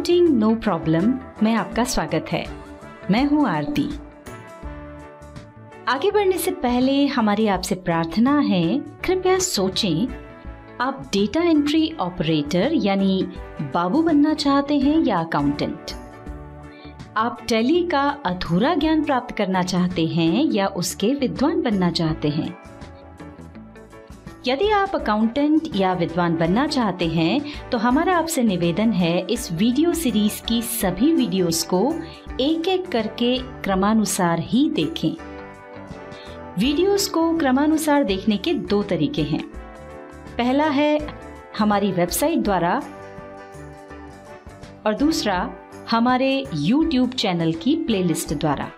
Accounting no problem में आपका स्वागत है। मैं हूँ आरती। आगे बढ़ने से पहले हमारी आपसे प्रार्थना है, कृपया सोचें, आप डेटा एंट्री ऑपरेटर यानी बाबू बनना चाहते हैं या अकाउंटेंट आप टेली का अधूरा ज्ञान प्राप्त करना चाहते हैं या उसके विद्वान बनना चाहते हैं? यदि आप अकाउंटेंट या विद्वान बनना चाहते हैं तो हमारा आपसे निवेदन है इस वीडियो सीरीज़ की सभी वीडियोस को एक एक करके क्रमानुसार ही देखें। वीडियोस को क्रमानुसार देखने के दो तरीके हैं। पहला है हमारी वेबसाइट द्वारा और दूसरा हमारे YouTube चैनल की प्लेलिस्ट द्वारा।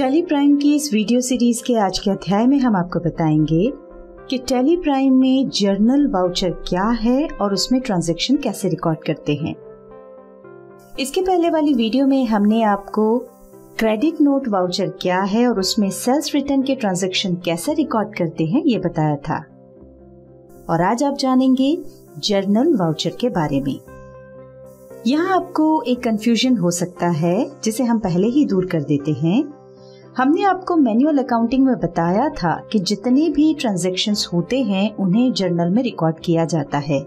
टेली प्राइम की इस वीडियो सीरीज़ के आज के अध्याय में हम आपको बताएँगे कि टेली प्राइम में जर्नल वाउचर क्या है और उसमें ट्रांजैक्शन कैसे रिकॉर्ड करते हैं। इसके पहले वाली वीडियो में हमने आपको क्रेडिट नोट वाउचर क्या है और उसमें सेल्स रिटर्न के ट्रांजैक्शन कैसे रिकॉर्ड करते हैं, ये बताया था। और आज आप जानेंगे जर्नल वाउचर के बारे में। यहाँ आपको एक कंफ्यूजन हो सकता है, जिसे हम पहले ही दूर कर देते हैं। हमने आपको मैनुअल अकाउंटिंग में बताया था कि जितने भी ट्रांजेक्शन होते हैं, उन्हें जर्नल में रिकॉर्ड किया जाता है।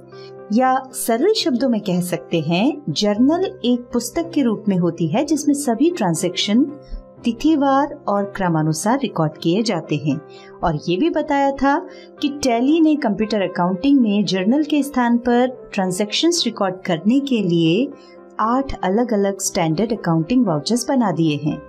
या सरल शब्दों में कह सकते हैं जर्नल एक पुस्तक के रूप में होती है जिसमें सभी ट्रांजेक्शन तिथिवार और क्रमानुसार रिकॉर्ड किए जाते हैं। और ये भी बताया था कि टैली ने कंप्यूटर अकाउंटिंग में जर्नल के स्थान पर ट्रांजेक्शन्स रिकॉर्ड करने के लिए आठ अलग अलग स्टैंडर्ड अकाउंटिंग वाउचर्स बना दिए हैं।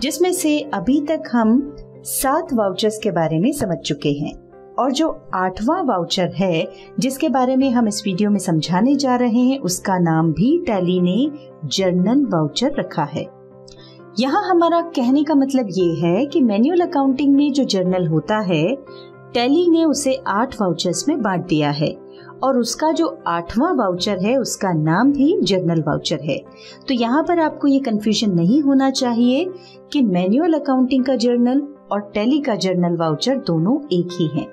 जिसमें से अभी तक हम सात वाउचर्स के बारे में समझ चुके हैं और जो आठवां वाउचर है, जिसके बारे में हम इस वीडियो में समझाने जा रहे हैं, उसका नाम भी टैली ने जर्नल वाउचर रखा है। यहाँ हमारा कहने का मतलब ये है कि मैनुअल अकाउंटिंग में जो जर्नल होता है टैली ने उसे आठ वाउचर्स में बांट दिया है। और उसका जो आठवां वाउचर है, उसका नाम भी जर्नल वाउचर है तो यहाँ पर आपको ये कंफ्यूजन नहीं होना चाहिए कि मैनुअल अकाउंटिंग का जर्नल और टेली का जर्नल वाउचर दोनों एक ही हैं।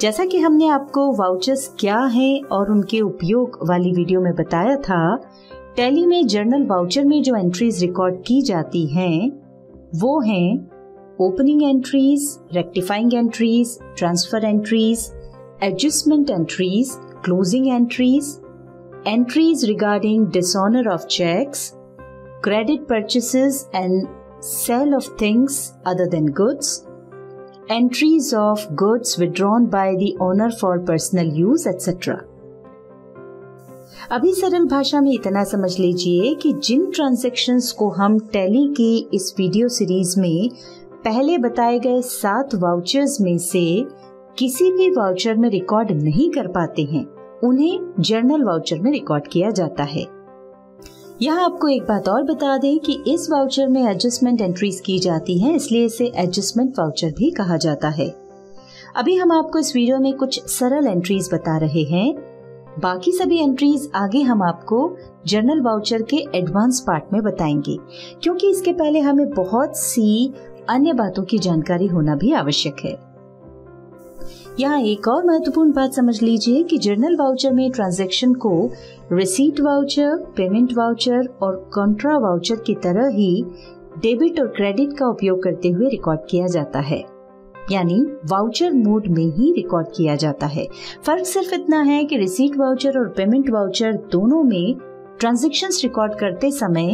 जैसा कि हमने आपको वाउचर्स क्या हैं और उनके उपयोग वाली वीडियो में बताया था टेली में जर्नल वाउचर में जो एंट्रीज रिकॉर्ड की जाती हैं, वो हैं opening entries rectifying entries transfer entries adjustment entries, closing entries, entries regarding dishonor of checks, credit purchases and sale of things other than goods, entries of goods withdrawn by the owner for personal use, etc. अभी सरल भाषा में इतना समझ लीजिए कि जिन transactions को हम टैली की इस वीडियो सीरीज़ में पहले बताए गए सात वाउचर्स में से किसी भी वाउचर में रिकॉर्ड नहीं कर पाते हैं, उन्हें जर्नल वाउचर में रिकॉर्ड किया जाता है। यहाँ आपको एक बात और बता दें कि इस वाउचर में एडजस्टमेंट एंट्रीज की जाती हैं, इसलिए इसे एडजस्टमेंट वाउचर भी कहा जाता है। अभी हम आपको इस वीडियो में कुछ सरल एंट्रीज बता रहे हैं। बाकी सभी एंट्रीज आगे हम आपको जर्नल वाउचर के एडवांस पार्ट में बताएँगे, क्योंकि इसके पहले हमें बहुत सी अन्य बातों की जानकारी होना भी आवश्यक है। यहाँ एक और महत्वपूर्ण बात समझ लीजिए कि जर्नल वाउचर में ट्रांजैक्शन को रिसीट वाउचर पेमेंट वाउचर और कॉन्ट्रा वाउचर की तरह ही डेबिट और क्रेडिट का उपयोग करते हुए रिकॉर्ड किया जाता है। यानी वाउचर मोड में ही रिकॉर्ड किया जाता है। फ़र्क सिर्फ़ इतना है कि रिसीट वाउचर और पेमेंट वाउचर दोनों में ट्रांजेक्शन रिकॉर्ड करते समय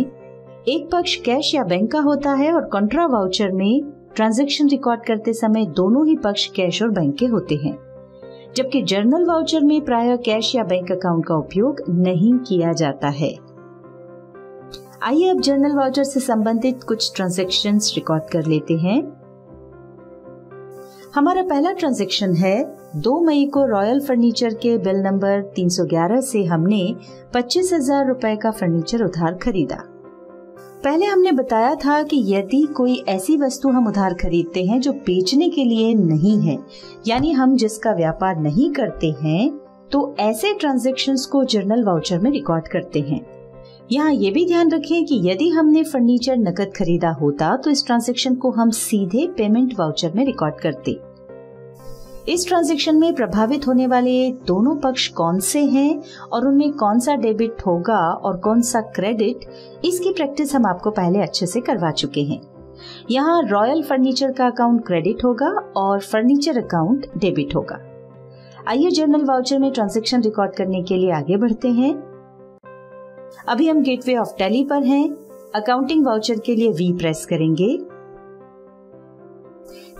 एक पक्ष कैश या बैंक का होता है और कॉन्ट्रा वाउचर में ट्रांजैक्शन रिकॉर्ड करते समय दोनों ही पक्ष कैश और बैंक के होते हैं। जबकि जर्नल वाउचर में प्राय कैश या बैंक अकाउंट का उपयोग नहीं किया जाता है। आइए अब जर्नल वाउचर से संबंधित कुछ ट्रांजेक्शन रिकॉर्ड कर लेते हैं। हमारा पहला ट्रांजेक्शन है 2 मई को रॉयल फर्नीचर के बिल नंबर 311 से हमने पच्चीस हज़ार रूपए का फर्नीचर उधार खरीदा। पहले हमने बताया था कि यदि कोई ऐसी वस्तु हम उधार खरीदते हैं जो बेचने के लिए नहीं है, यानी हम जिसका व्यापार नहीं करते हैं तो ऐसे ट्रांजेक्शन को जर्नल वाउचर में रिकॉर्ड करते हैं। यहाँ ये भी ध्यान रखें कि यदि हमने फर्नीचर नकद खरीदा होता तो इस ट्रांजेक्शन को हम सीधे पेमेंट वाउचर में रिकॉर्ड करते। इस ट्रांजेक्शन में प्रभावित होने वाले दोनों पक्ष कौन से हैं और उनमें कौन सा डेबिट होगा और कौन सा क्रेडिट इसकी प्रैक्टिस हम आपको पहले अच्छे से करवा चुके हैं। यहाँ रॉयल फर्नीचर का अकाउंट क्रेडिट होगा और फर्नीचर अकाउंट डेबिट होगा। आइए जर्नल वाउचर में ट्रांजेक्शन रिकॉर्ड करने के लिए आगे बढ़ते हैं। अभी हम गेटवे ऑफ़ टैली पर हैं। अकाउंटिंग वाउचर के लिए वी प्रेस करेंगे।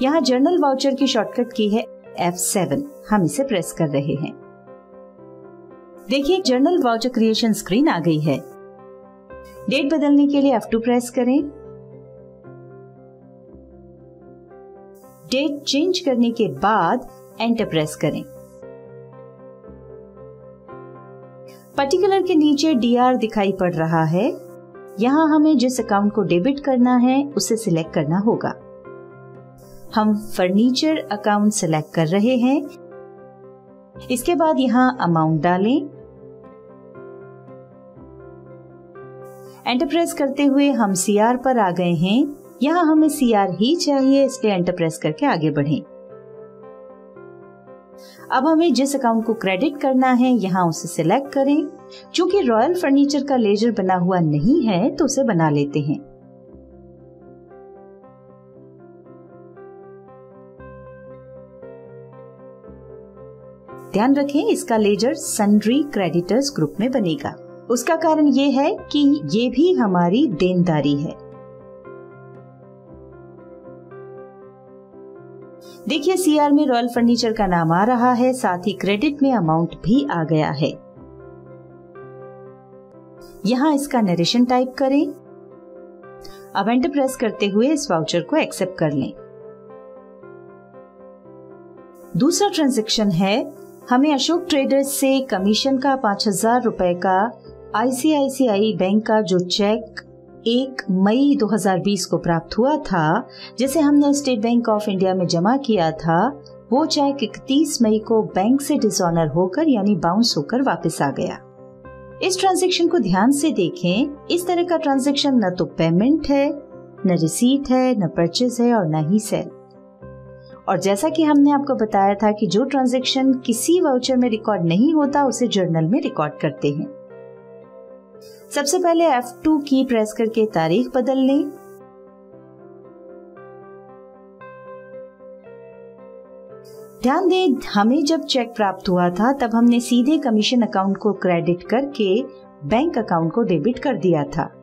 यहाँ जर्नल वाउचर की शॉर्टकट की है। F7 हम इसे प्रेस कर रहे हैं। देखिए जर्नल वाउचर क्रिएशन स्क्रीन आ गई है। डेट बदलने के लिए F2 प्रेस करें। डेट चेंज करने के बाद एंटर प्रेस करें। पर्टिकुलर के नीचे DR दिखाई पड़ रहा है। यहाँ हमें जिस अकाउंट को डेबिट करना है, उसे सिलेक्ट करना होगा। हम फर्नीचर अकाउंट सिलेक्ट कर रहे हैं। इसके बाद यहाँ अमाउंट डालें। एंटरप्रेस करते हुए हम सीआर पर आ गए हैं। यहाँ हमें सीआर ही चाहिए, इसलिए एंटर प्रेस करके आगे बढ़ें। अब हमें जिस अकाउंट को क्रेडिट करना है, यहाँ उसे सिलेक्ट करें। चूँकि रॉयल फर्नीचर का लेजर बना हुआ नहीं है तो उसे बना लेते हैं। ध्यान रखें, इसका लेजर सन्ड्री क्रेडिटर्स ग्रुप में बनेगा। उसका कारण ये है कि ये भी हमारी देनदारी है। देखिए सीआर में रॉयल फर्नीचर का नाम आ रहा है, साथ ही क्रेडिट में अमाउंट भी आ गया है। यहाँ इसका नरेशन टाइप करें। अब एंटर प्रेस करते हुए इस वाउचर को एक्सेप्ट कर लें। दूसरा ट्रांजेक्शन है हमें अशोक ट्रेडर्स से कमीशन का पाँच हज़ार रूपए का आईसीआईसीआई बैंक का जो चेक एक मई 2020 को प्राप्त हुआ था, जिसे हमने स्टेट बैंक ऑफ़ इंडिया में जमा किया था, वो चेक 31 मई को बैंक से डिसऑनर होकर यानी बाउंस होकर वापस आ गया। इस ट्रांजेक्शन को ध्यान से देखें, इस तरह का ट्रांजेक्शन न तो पेमेंट है, न रिसीट है, न परचेज है और न ही सेल और जैसा कि हमने आपको बताया था कि जो ट्रांजेक्शन किसी वाउचर में रिकॉर्ड नहीं होता, उसे जर्नल में रिकॉर्ड करते हैं। सबसे पहले F2 की प्रेस करके तारीख बदल लें। ध्यान दें, हमें जब चेक प्राप्त हुआ था, तब हमने सीधे कमीशन अकाउंट को क्रेडिट करके बैंक अकाउंट को डेबिट कर दिया था।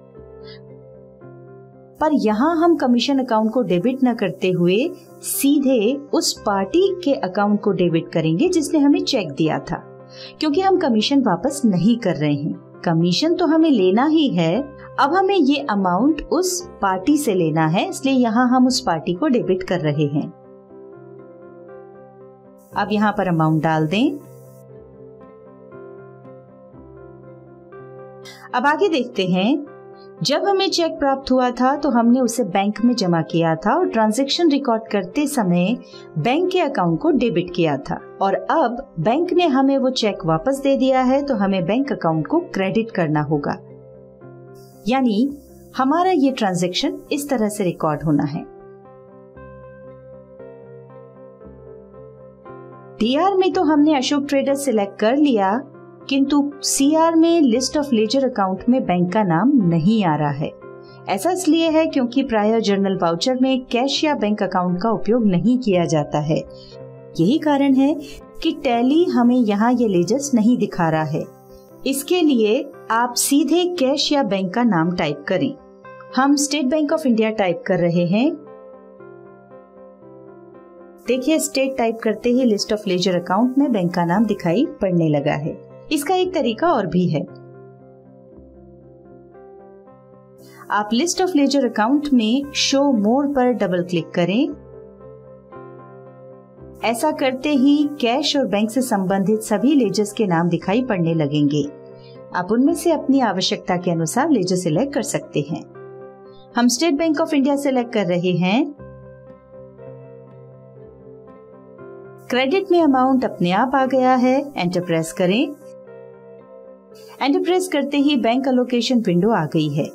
पर यहाँ हम कमीशन अकाउंट को डेबिट न करते हुए सीधे उस पार्टी के अकाउंट को डेबिट करेंगे जिसने हमें चेक दिया था। क्योंकि हम कमीशन वापस नहीं कर रहे हैं। कमीशन तो हमें लेना ही है। अब हमें ये अमाउंट उस पार्टी से लेना है, इसलिए यहाँ हम उस पार्टी को डेबिट कर रहे हैं। अब यहाँ पर अमाउंट डाल दें। अब आगे देखते हैं। जब हमें चेक प्राप्त हुआ था तो हमने उसे बैंक में जमा किया था और ट्रांजैक्शन रिकॉर्ड करते समय बैंक के अकाउंट को डेबिट किया था। और अब बैंक ने हमें वो चेक वापस दे दिया है तो हमें बैंक अकाउंट को क्रेडिट करना होगा। यानी, हमारा ये ट्रांजैक्शन इस तरह से रिकॉर्ड होना है। डीआर में तो हमने अशोक ट्रेडर सिलेक्ट कर लिया। किंतु सीआर में लिस्ट ऑफ़ लेजर अकाउंट में बैंक का नाम नहीं आ रहा है। ऐसा इसलिए है क्योंकि प्राय जर्नल वाउचर में कैश या बैंक अकाउंट का उपयोग नहीं किया जाता है। यही कारण है कि टैली हमें यहाँ ये लेजर्स नहीं दिखा रहा है। इसके लिए आप सीधे कैश या बैंक का नाम टाइप करें। हम State Bank of India type कर रहे हैं। देखिए स्टेट टाइप करते ही लिस्ट ऑफ़ लेजर अकाउंट में बैंक का नाम दिखाई पड़ने लगा है। इसका एक तरीका और भी है। आप लिस्ट ऑफ़ लेजर अकाउंट में शो मोर पर डबल क्लिक करें। ऐसा करते ही कैश और बैंक से संबंधित सभी लेजर्स के नाम दिखाई पड़ने लगेंगे। आप उनमें से अपनी आवश्यकता के अनुसार लेजर सिलेक्ट कर सकते हैं। हम State Bank of India select कर रहे हैं। क्रेडिट में अमाउंट अपने आप आ गया है। एंटर प्रेस करें। एंटर प्रेस करते ही बैंक अलोकेशन विंडो आ गई है।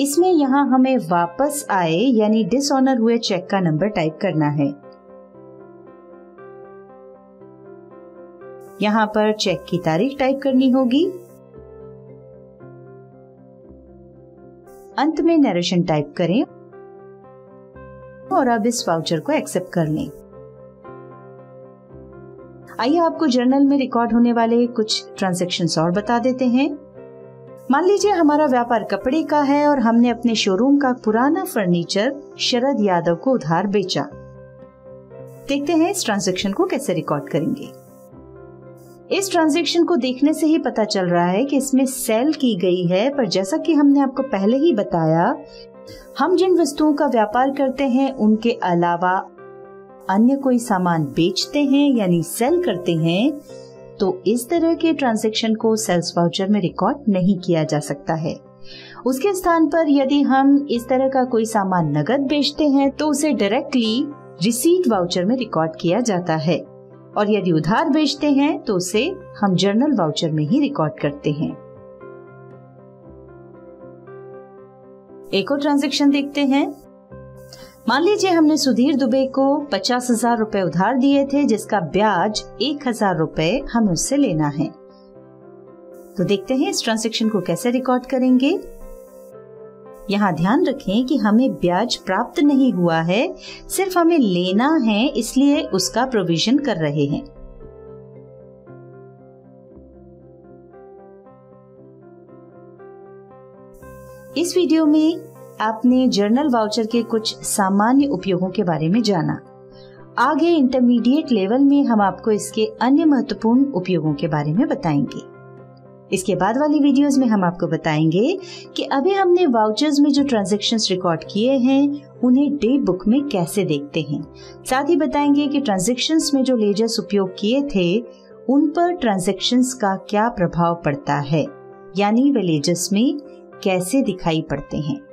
इसमें यहाँ हमें वापस आए, यानी डिसऑनर हुए चेक का नंबर टाइप करना है। यहाँ पर चेक की तारीख टाइप करनी होगी। अंत में नरेशन टाइप करें और अब इस वाउचर को एक्सेप्ट कर लें। आइए आपको जर्नल में रिकॉर्ड होने वाले कुछ ट्रांजेक्शन और बता देते हैं। मान लीजिए हमारा व्यापार कपड़े का है और हमने अपने शोरूम का पुराना फर्नीचर शरद यादव को उधार बेचा। देखते हैं इस ट्रांजेक्शन को कैसे रिकॉर्ड करेंगे। इस ट्रांजेक्शन को देखने से ही पता चल रहा है कि इसमें सेल की गई है, पर जैसा कि हमने आपको पहले ही बताया, हम जिन वस्तुओं का व्यापार करते हैं, उनके अलावा अन्य कोई सामान बेचते हैं, यानी सेल करते हैं तो इस तरह के ट्रांजेक्शन को सेल्स वाउचर में रिकॉर्ड नहीं किया जा सकता है। उसके स्थान पर यदि हम इस तरह का कोई सामान नगद बेचते हैं तो उसे डायरेक्टली रिसीट वाउचर में रिकॉर्ड किया जाता है। और यदि उधार बेचते हैं तो उसे हम जर्नल वाउचर में ही रिकॉर्ड करते हैं। एक और ट्रांजेक्शन देखते हैं। मान लीजिए हमने सुधीर दुबे को पचास हज़ार रूपए उधार दिए थे, जिसका ब्याज एक हज़ार रूपए हमें उससे लेना है। तो देखते हैं इस ट्रांजेक्शन को कैसे रिकॉर्ड करेंगे। यहाँ ध्यान रखें कि हमें ब्याज प्राप्त नहीं हुआ है, सिर्फ़ हमें लेना है, इसलिए उसका प्रोविज़न कर रहे हैं। इस वीडियो में आपने जर्नल वाउचर के कुछ सामान्य उपयोगों के बारे में जाना। आगे इंटरमीडिएट लेवल में हम आपको इसके अन्य महत्वपूर्ण उपयोगों के बारे में बताएँगे। इसके बाद वाली वीडियोस में हम आपको बताएँगे कि अभी हमने वाउचर्स में जो ट्रांजेक्शन्स रिकॉर्ड किए हैं, उन्हें डे बुक में कैसे देखते हैं। साथ ही बताएँगे कि ट्रांजेक्शन्स में जो लेजर्स उपयोग किए थे, उन पर ट्रांजेक्शन्स का क्या प्रभाव पड़ता है, यानी वे लेजर्स में कैसे दिखाई पड़ते हैं।